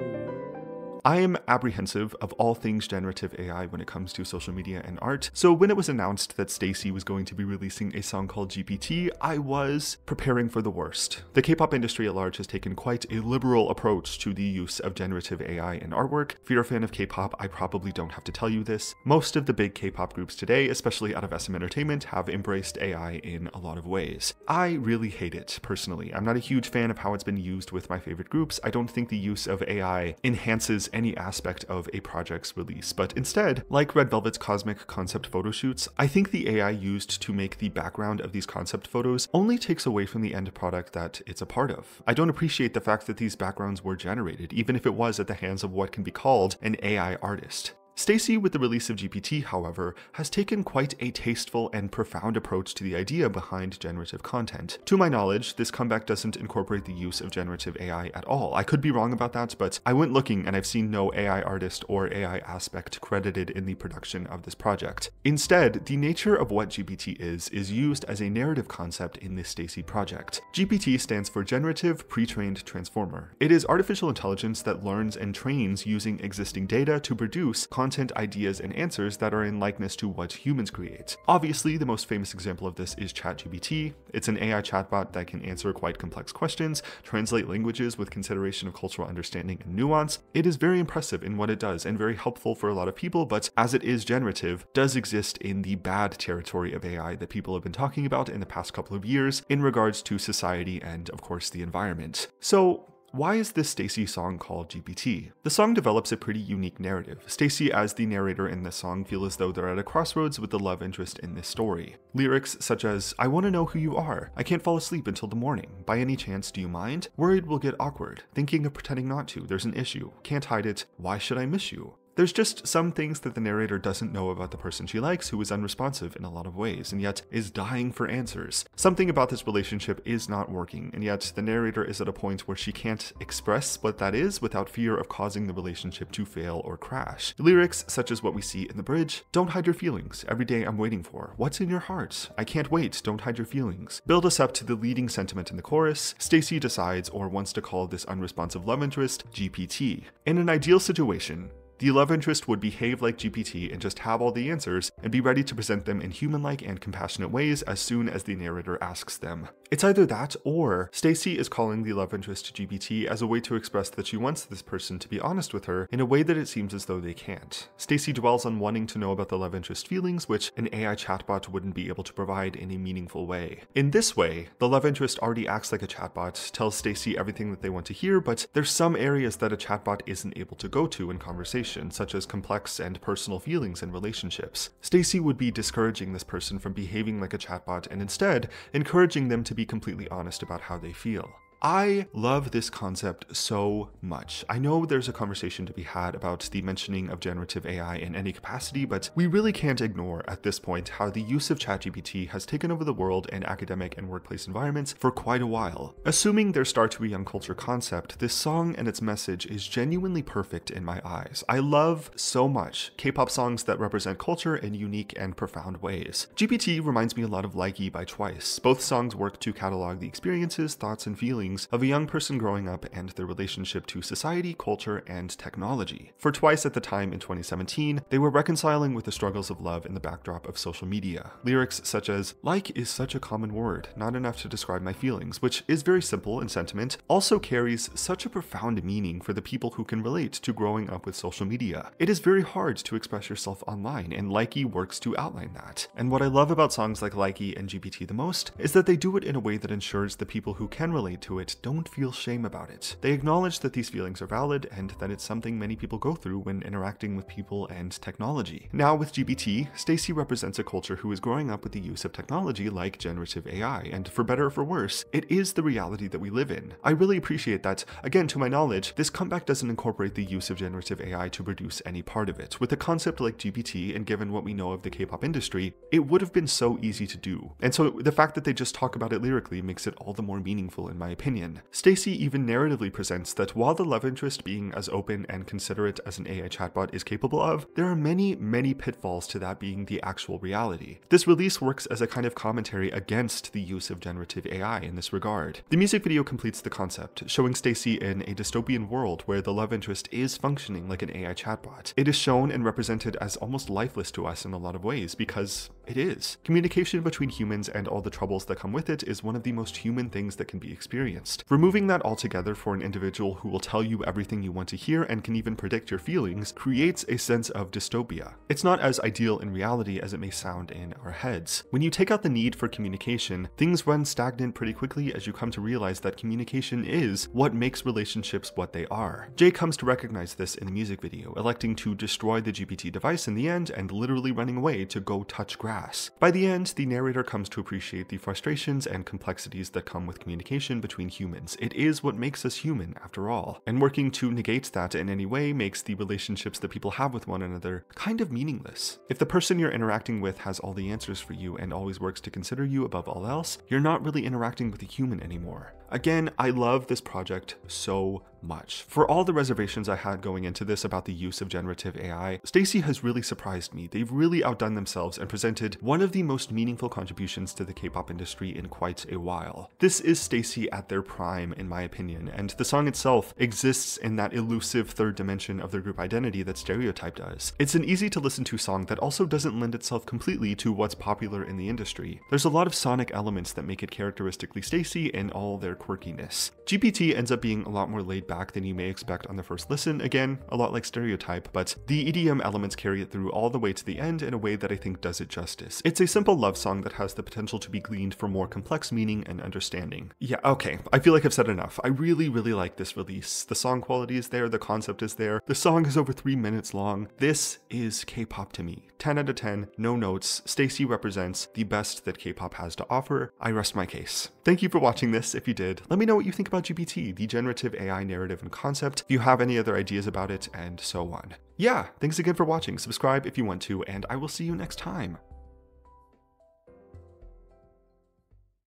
Thank you. I am apprehensive of all things generative AI when it comes to social media and art, so when it was announced that STAYC was going to be releasing a song called GPT, I was preparing for the worst. The K-pop industry at large has taken quite a liberal approach to the use of generative AI in artwork. If you're a fan of K-pop, I probably don't have to tell you this. Most of the big K-pop groups today, especially out of SM Entertainment, have embraced AI in a lot of ways. I really hate it, personally. I'm not a huge fan of how it's been used with my favorite groups. I don't think the use of AI enhances any aspect of a project's release, but instead, like Red Velvet's cosmic concept photo shoots, I think the AI used to make the background of these concept photos only takes away from the end product that it's a part of. I don't appreciate the fact that these backgrounds were generated, even if it was at the hands of what can be called an AI artist. STAYC, with the release of GPT, however, has taken quite a tasteful and profound approach to the idea behind generative content. To my knowledge, this comeback doesn't incorporate the use of generative AI at all. I could be wrong about that, but I went looking and I've seen no AI artist or AI aspect credited in the production of this project. Instead, the nature of what GPT is is used as a narrative concept in this STAYC project. GPT stands for Generative Pre-trained Transformer. It is artificial intelligence that learns and trains using existing data to produce content content, ideas, and answers that are in likeness to what humans create. Obviously, the most famous example of this is ChatGPT. It's an AI chatbot that can answer quite complex questions, translate languages with consideration of cultural understanding and nuance. It is very impressive in what it does and very helpful for a lot of people, but as it is generative, does exist in the bad territory of AI that people have been talking about in the past couple of years in regards to society and, of course, the environment. So, why is this STAYC song called GPT? The song develops a pretty unique narrative. STAYC as the narrator in this song feel as though they're at a crossroads with the love interest in this story. Lyrics such as, I wanna know who you are, I can't fall asleep until the morning, by any chance do you mind? Worried we'll get awkward, thinking of pretending not to, there's an issue, can't hide it, why should I miss you? There's just some things that the narrator doesn't know about the person she likes who is unresponsive in a lot of ways and yet is dying for answers. Something about this relationship is not working and yet the narrator is at a point where she can't express what that is without fear of causing the relationship to fail or crash. Lyrics such as what we see in the bridge, don't hide your feelings, every day I'm waiting for, what's in your heart, I can't wait, don't hide your feelings, build us up to the leading sentiment in the chorus, STAYC decides or wants to call this unresponsive love interest GPT. In an ideal situation, the love interest would behave like GPT and just have all the answers and be ready to present them in human-like and compassionate ways as soon as the narrator asks them. It's either that or STAYC is calling the love interest GPT as a way to express that she wants this person to be honest with her in a way that it seems as though they can't. STAYC dwells on wanting to know about the love interest feelings which an AI chatbot wouldn't be able to provide in a meaningful way. In this way, the love interest already acts like a chatbot, tells STAYC everything that they want to hear, but there's some areas that a chatbot isn't able to go to in conversation such as complex and personal feelings and relationships. STAYC would be discouraging this person from behaving like a chatbot and instead encouraging them to be completely honest about how they feel. I love this concept so much. I know there's a conversation to be had about the mentioning of generative AI in any capacity, but we really can't ignore at this point how the use of ChatGPT has taken over the world and academic and workplace environments for quite a while. Assuming their start to a young culture concept, this song and its message is genuinely perfect in my eyes. I love so much K-pop songs that represent culture in unique and profound ways. GPT reminds me a lot of Likey by Twice. Both songs work to catalog the experiences, thoughts, and feelings of a young person growing up and their relationship to society, culture, and technology. For Twice at the time in 2017, they were reconciling with the struggles of love in the backdrop of social media. Lyrics such as, like is such a common word, not enough to describe my feelings, which is very simple in sentiment, also carries such a profound meaning for the people who can relate to growing up with social media. It is very hard to express yourself online, and Likey works to outline that. And what I love about songs like Likey and GPT the most is that they do it in a way that ensures the people who can relate to it don't feel shame about it. They acknowledge that these feelings are valid and that it's something many people go through when interacting with people and technology. Now with GPT, STAYC represents a culture who is growing up with the use of technology like generative AI, and for better or for worse, it is the reality that we live in. I really appreciate that, again to my knowledge, this comeback doesn't incorporate the use of generative AI to produce any part of it. With a concept like GPT, and given what we know of the K-pop industry, it would have been so easy to do. And so the fact that they just talk about it lyrically makes it all the more meaningful in my opinion opinion. STAYC even narratively presents that while the love interest being as open and considerate as an AI chatbot is capable of, there are many, many pitfalls to that being the actual reality. This release works as a kind of commentary against the use of generative AI in this regard. The music video completes the concept, showing STAYC in a dystopian world where the love interest is functioning like an AI chatbot. It is shown and represented as almost lifeless to us in a lot of ways because it is. Communication between humans and all the troubles that come with it is one of the most human things that can be experienced. Removing that altogether for an individual who will tell you everything you want to hear and can even predict your feelings creates a sense of dystopia. It's not as ideal in reality as it may sound in our heads. When you take out the need for communication, things run stagnant pretty quickly as you come to realize that communication is what makes relationships what they are. J comes to recognize this in the music video, electing to destroy the GPT device in the end and literally running away to go touch grass. By the end, the narrator comes to appreciate the frustrations and complexities that come with communication between humans. It is what makes us human, after all. And working to negate that in any way makes the relationships that people have with one another kind of meaningless. If the person you're interacting with has all the answers for you and always works to consider you above all else, you're not really interacting with a human anymore. Again, I love this project so much. For all the reservations I had going into this about the use of generative AI, STAYC has really surprised me. They've really outdone themselves and presented one of the most meaningful contributions to the K-pop industry in quite a while. This is STAYC at their prime, in my opinion, and the song itself exists in that elusive third dimension of their group identity that Stereotype does. It's an easy to listen to song that also doesn't lend itself completely to what's popular in the industry. There's a lot of sonic elements that make it characteristically STAYC in all their quirkiness. GPT ends up being a lot more laid back than you may expect on the first listen, again, a lot like Stereotype, but the EDM elements carry it through all the way to the end in a way that I think does it justice. It's a simple love song that has the potential to be gleaned for more complex meaning and understanding. Yeah, okay, I feel like I've said enough. I really, really like this release. The song quality is there, the concept is there, the song is over three minutes long. This is K-pop to me. 10 out of 10, no notes. STAYC represents the best that K-pop has to offer. I rest my case. Thank you for watching this. If you did, let me know what you think about GPT, the generative AI narrative and concept, if you have any other ideas about it, and so on. Yeah, thanks again for watching. Subscribe if you want to, and I will see you next time.